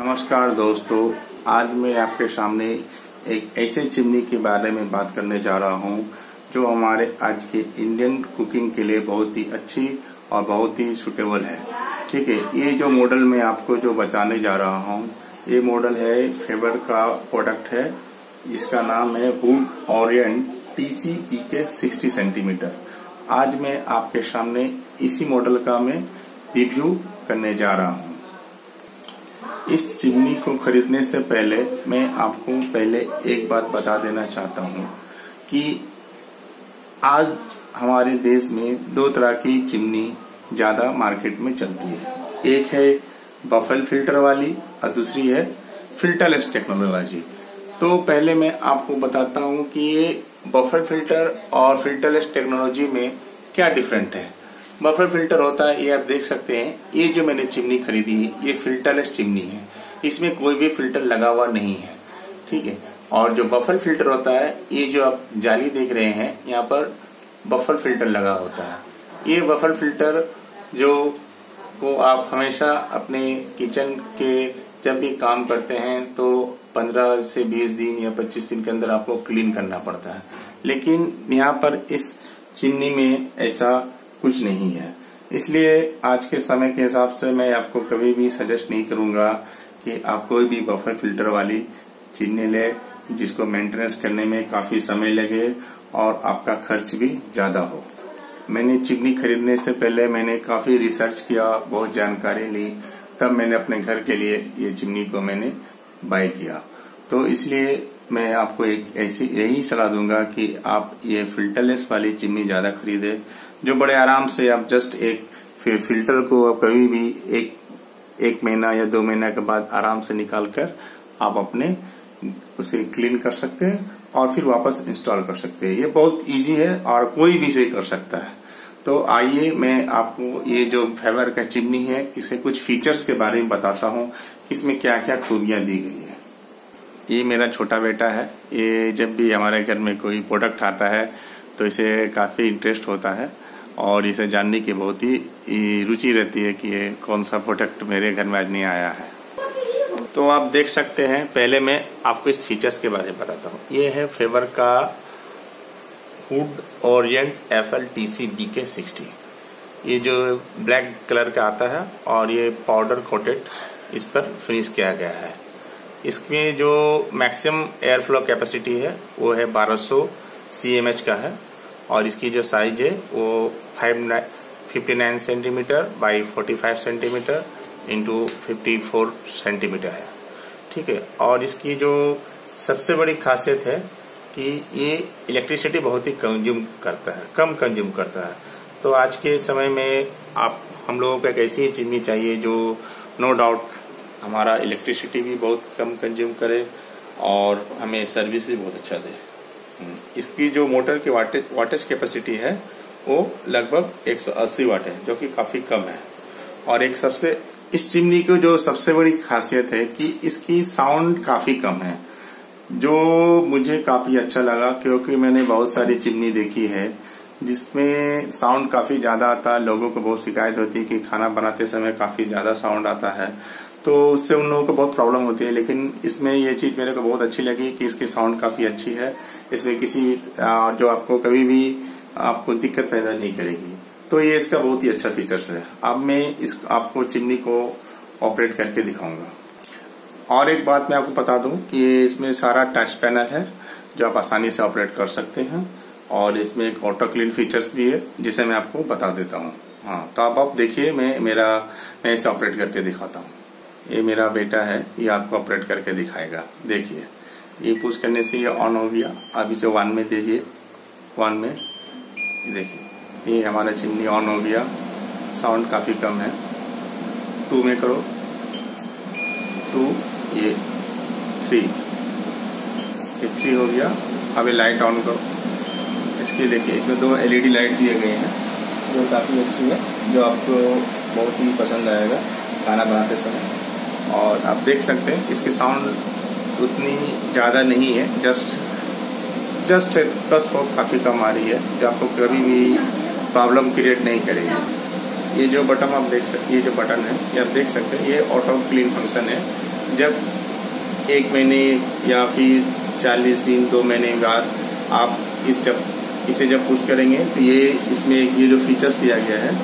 नमस्कार दोस्तों। आज मैं आपके सामने एक ऐसे चिमनी के बारे में बात करने जा रहा हूँ, जो हमारे आज के इंडियन कुकिंग के लिए बहुत ही अच्छी और बहुत ही सुटेबल है। ठीक है, ये जो मॉडल मैं आपको जो बचाने जा रहा हूँ, ये मॉडल है फेबर का प्रोडक्ट है। इसका नाम है हुड ओरियंट टीसीपी के 60 सेंटीमीटर आज मैं आपके सामने इसी मॉडल का मैं रिव्यू करने जा रहा हूँ। इस चिमनी को खरीदने से पहले मैं आपको पहले एक बात बता देना चाहता हूँ कि आज हमारे देश में दो तरह की चिमनी ज़्यादा मार्केट में चलती है। एक है बफल फ़िल्टर वाली और दूसरी है फिल्टरलेस टेक्नोलॉजी। तो पहले मैं आपको बताता हूँ कि ये बफर फ़िल्टर और फिल्टरलेस टेक्नोलॉजी में क्या डिफरेंट है। बफर फ़िल्टर होता है, ये आप देख सकते हैं। ये जो मैंने चिमनी खरीदी है, ये फिल्टरलेस चिमनी है। इसमें कोई भी फ़िल्टर लगा हुआ नहीं है। ठीक है? और जो बफर फ़िल्टर होता है, ये जो आप जाली देख रहे हैं, यहाँ पर बफर फ़िल्टर लगा होता है। ये बफर फ़िल्टर जो को आप हमेशा अपने किचन के जब भी काम करते हैं तो 15 से 20 दिन या 25 दिन के अंदर आपको क्लीन करना पड़ता है। लेकिन यहाँ पर इस चिमनी में ऐसा कुछ नहीं है। इसलिए आज के समय के हिसाब से मैं आपको कभी भी सजेस्ट नहीं करूँगा कि आप कोई भी बफर फ़िल्टर वाली चिमनी ले, जिसको मेंटेनेंस करने में काफ़ी समय लगे और आपका खर्च भी ज़्यादा हो। मैंने चिमनी खरीदने से पहले मैंने काफ़ी रिसर्च किया, बहुत जानकारी ली। तब मैंने अपने घर के लिए ये चिमनी को मैंने बाय किया। तो इसलिए मैं आपको एक ऐसी, यही सलाह दूँगा कि आप ये फिल्टरलेस वाली चिमनी ज़्यादा खरीदे, जो बड़े आराम से आप जस्ट एक फ़िल्टर को आप कभी भी एक एक महीना या दो महीना के बाद आराम से निकाल कर आप अपने उसे क्लीन कर सकते हैं और फिर वापस इंस्टॉल कर सकते हैं। ये बहुत इजी है और कोई भी इसे कर सकता है। तो आइए मैं आपको ये जो फेवर का चिमनी है, इसे कुछ फीचर्स के बारे में बताता हूँ, इसमें क्या क्या खूबियाँ दी गई है। ये मेरा छोटा बेटा है, ये जब भी हमारे घर में कोई प्रोडक्ट आता है तो इसे काफ़ी इंटरेस्ट होता है और इसे जानने की बहुत ही रुचि रहती है कि ये कौन सा प्रोडक्ट मेरे घर में आज नहीं आया है। तो आप देख सकते हैं, पहले मैं आपको इस फीचर्स के बारे में बताता हूँ। ये है फेवर का hood Orient F L T C B के सिक्सटी ये जो ब्लैक कलर का आता है और ये पाउडर कोटेड इस पर फिनिश किया गया है। इसमें जो मैक्सिमम एयर फ्लो कैपेसिटी है, वो है 1200 सीएमएच का है और इसकी जो साइज़ है, वो five fifty nine centimetre by forty five centimetre into fifty four centimetre है। ठीक है? और इसकी जो सबसे बड़ी खासियत है कि ये इलेक्ट्रिसिटी बहुत ही कंज्यूम करता है, कम कंज्यूम करता है। तो आज के समय में आप, हम लोगों को एक ऐसी चिमनी चाहिए जो नो डाउट हमारा इलेक्ट्रिसिटी भी बहुत कम कंज्यूम करे और हमें सर्विस भी बहुत अच्छा दे। इसकी जो मोटर की वाटेज वाटेज कैपेसिटी है, वो लगभग 180 वाट है, जो कि काफ़ी कम है। और एक सबसे, इस चिमनी की जो सबसे बड़ी खासियत है कि इसकी साउंड काफ़ी कम है। जो मुझे काफ़ी अच्छा लगा, क्योंकि मैंने बहुत सारी चिमनी देखी है, जिसमें साउंड काफ़ी ज़्यादा आता है लोगों को बहुत शिकायत होती है कि खाना बनाते समय काफ़ी ज़्यादा साउंड आता है। तो उससे उन लोगों को बहुत प्रॉब्लम होती है, लेकिन इसमें ये चीज़ मेरे को बहुत अच्छी लगी कि इसकी साउंड काफ़ी अच्छी है। इसमें किसी जो आपको कभी भी आपको दिक्कत पैदा नहीं करेगी। तो ये इसका बहुत ही अच्छा फीचर्स है। अब मैं इस, आपको चिमनी को ऑपरेट करके दिखाऊँगा। और एक बात मैं आपको बता दूँ कि ये इसमें सारा टच पैनल है, जो आप आसानी से ऑपरेट कर सकते हैं। और इसमें एक ऑटो क्लीन फीचर्स भी है, जिसे मैं आपको बता देता हूँ। हाँ तो आप आप देखिए, मैं, मेरा, मैं इसे ऑपरेट करके दिखाता हूँ। ये मेरा बेटा है, ये आपको ऑपरेट करके दिखाएगा। देखिए, ये पुश करने से ये ऑन हो गया। आप इसे वन में दीजिए। वन में, देखिए, ये हमारा चिमनी ऑन हो गया। साउंड काफ़ी कम है। टू में करो। टू ये थ्री ये थ्री हो गया। अब ये लाइट ऑन करो। इसके देखिए, इसमें दो एलईडी लाइट दिए गए हैं, जो काफ़ी अच्छी है, जो आपको बहुत ही पसंद आएगा। खाना बनाते समय। और आप देख सकते हैं, इसकी साउंड उतनी ज़्यादा नहीं है जस्ट जस्ट बस बहुत काफ़ी कम आ रही है, जो आपको कभी भी प्रॉब्लम क्रिएट नहीं करेगी। ये जो बटन आप देख सकते ये जो बटन है, ये आप देख सकते हैं, ये ऑटो क्लीन फ़ंक्शन है। जब एक महीने या फिर चालीस दिन, दो महीने बाद आप इस जब, इसे जब पुश करेंगे तो ये इसमें ये जो फीचर्स दिया गया है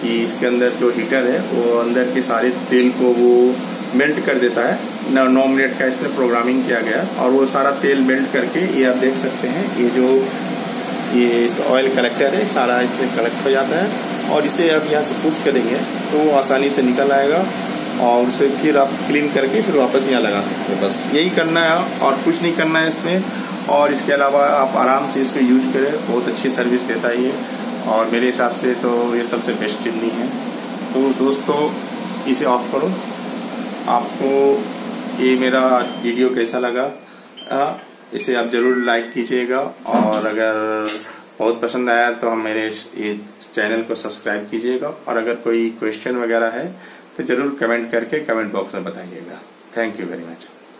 कि इसके अंदर जो हीटर है, वो अंदर के सारे तेल को वो मेल्ट कर देता है। नौ मिनट का इसमें प्रोग्रामिंग किया गया और वो सारा तेल मेल्ट करके ये आप देख सकते हैं, ये जो, ये ऑयल कलेक्टर है, सारा इसमें कलेक्ट हो जाता है और इसे अब यहाँ से पुश करेंगे तो वो आसानी से निकल आएगा और उसे फिर आप क्लीन करके फिर वापस यहाँ लगा सकते हैं। बस यही करना है और कुछ नहीं करना है इसमें और इसके अलावा आप आराम से इसको यूज़ करें, बहुत अच्छी सर्विस देता है ये और मेरे हिसाब से तो ये सबसे बेस्ट चिमनी है। तो दोस्तों, इसे ऑफ़ करो। आपको ये मेरा वीडियो कैसा लगा आ, इसे आप ज़रूर लाइक कीजिएगा और अगर बहुत पसंद आया तो हम मेरे ये चैनल को सब्सक्राइब कीजिएगा और अगर कोई क्वेश्चन वगैरह है तो ज़रूर कमेंट करके कमेंट बॉक्स में बताइएगा। Thank you very much